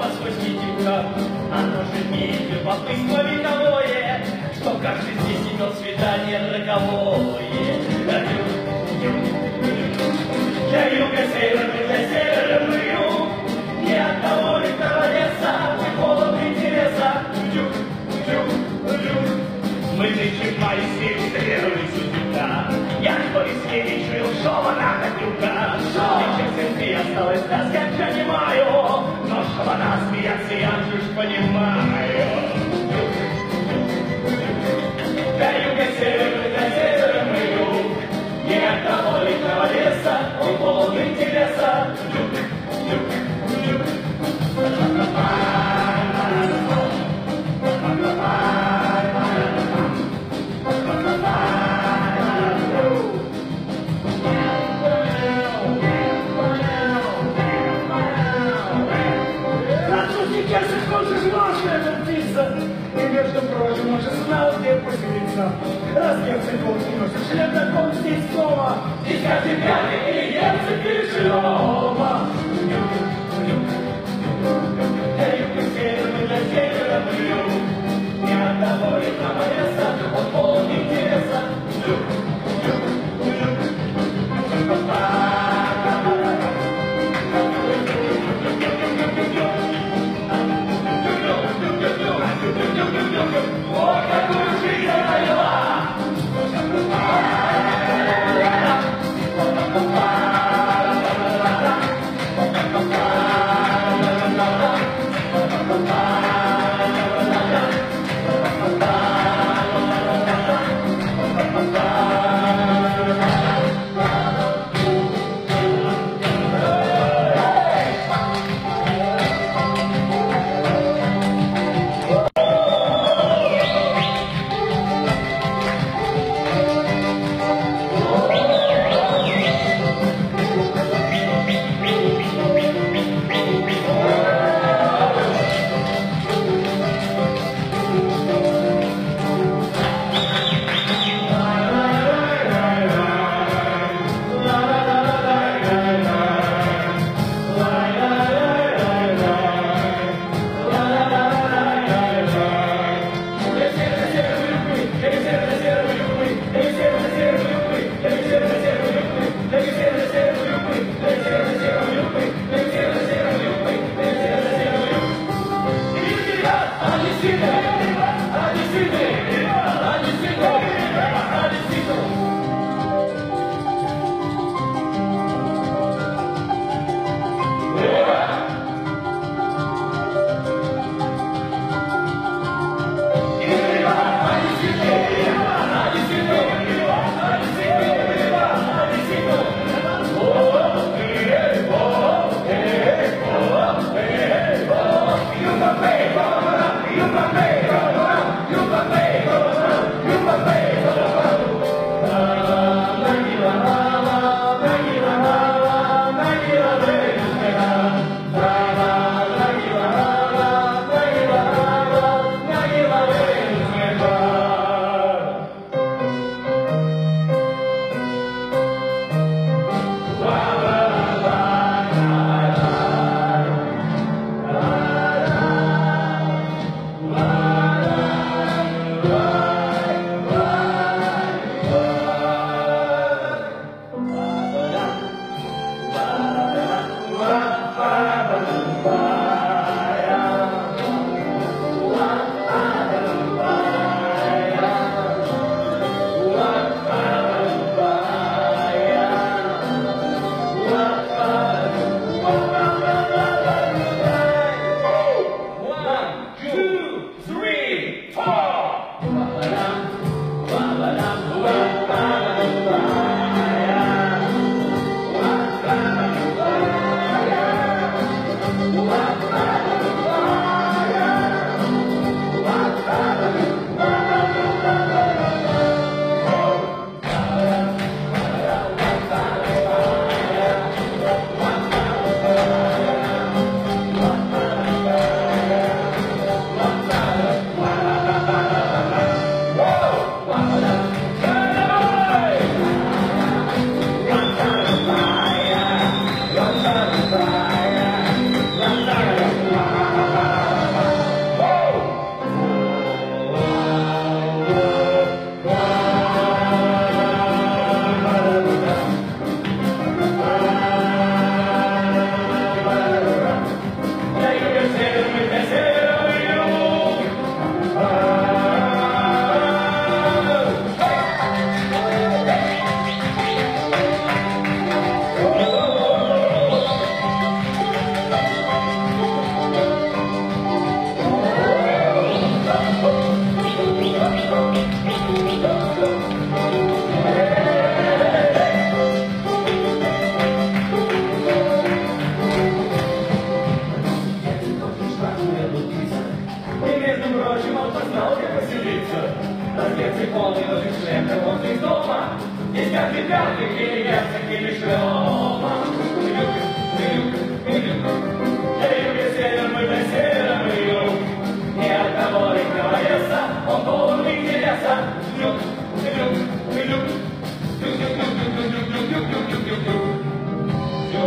посмотрите-ка, оно же не любопытство видовое, что каждый здесь имел свидание роковое. вечно. Разъевший полкинувший член, как он здесь снова. Искать и пьяный, и ем цепи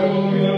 Hallelujah.